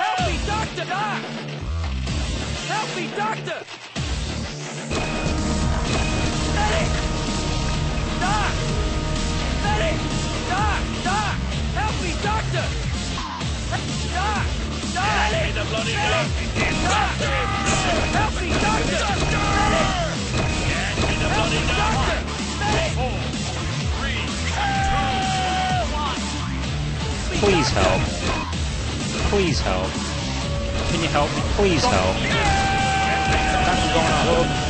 Help me, doctor! Doc! Help me, doctor! Medic! Doc! Medic! Help me, doctor! Doc! Doc! Hand me the bloody gun! Doc! Help me, doctor! Please help. Please help. Can you help me? Please help. That's going on.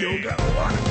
You and